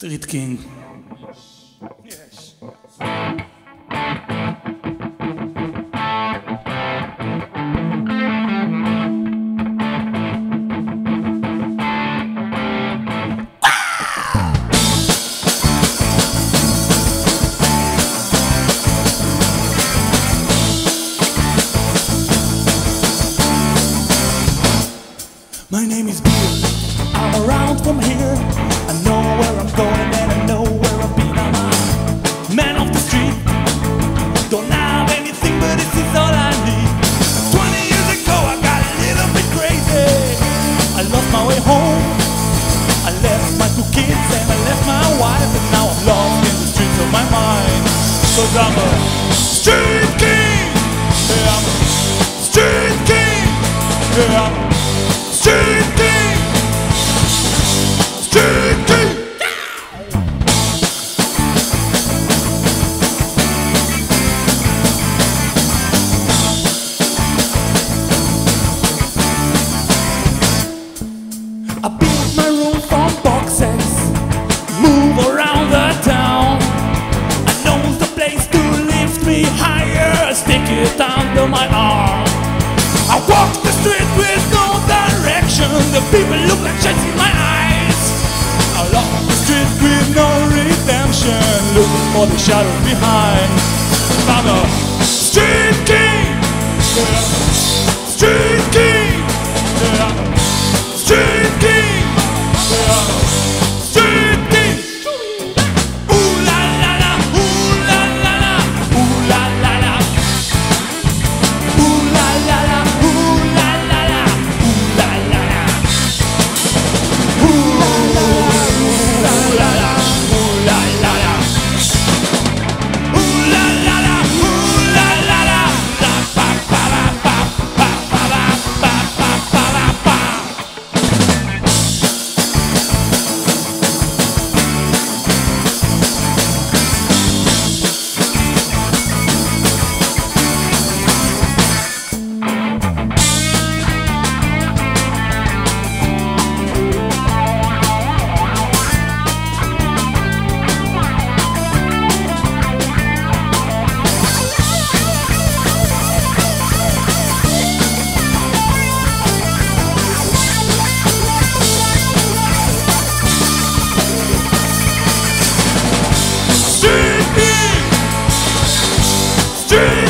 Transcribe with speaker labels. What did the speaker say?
Speaker 1: Street King. Yes. My name is Bill. I'm around from here. Where I'm going and I know where I've. I'm a man of the street. Don't have anything, but this is all I need. 20 years ago, I got a little bit crazy. I lost my way home. I left my two kids and I left my wife, and now I'm lost in the streets of my mind. Cause I'm a street I built my room from boxes, move around the town. I know the place to lift me higher, stick it under my arm. I walk the street with no direction. The people look like shit my eyes. I walk the street with no redemption, looking for the shadow behind. I'm a street king, G.